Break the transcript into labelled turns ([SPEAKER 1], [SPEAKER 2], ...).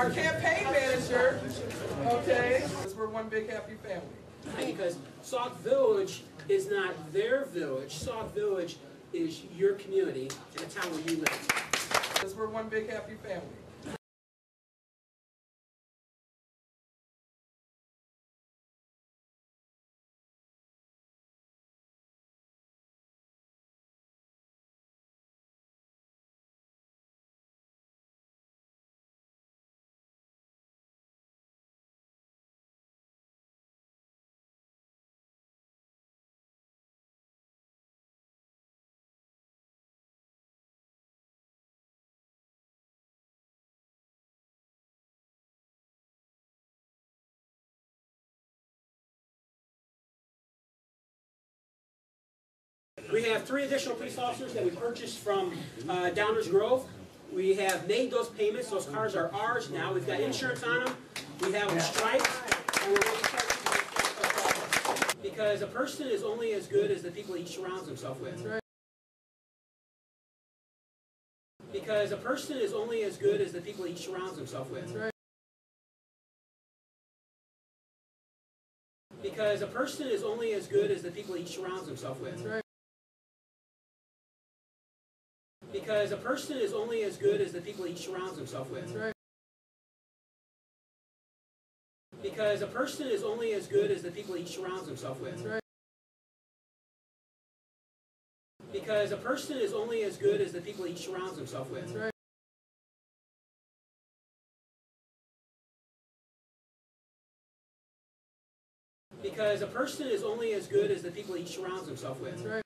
[SPEAKER 1] our campaign manager, okay? Because we're one big happy family.
[SPEAKER 2] Because Sauk Village is not their village. Sauk Village is your community and the town where you live.
[SPEAKER 1] Because we're one big happy family.
[SPEAKER 2] We have three additional police officers that we purchased from uh, Downers Grove. We have made those payments. Those cars are ours now. We've got insurance on them. We have them striped. And we're Because a person is only as good as the people he surrounds himself with. Because a person is only as good as the people he surrounds himself with. Because a person is only as good as the people he surrounds himself with. Because a person is only as good as the people he surrounds himself with. Because a person is only as good as the people he surrounds himself with. Because a person is only as good as the people he surrounds himself with. Because a person is only as good as the people he surrounds himself with.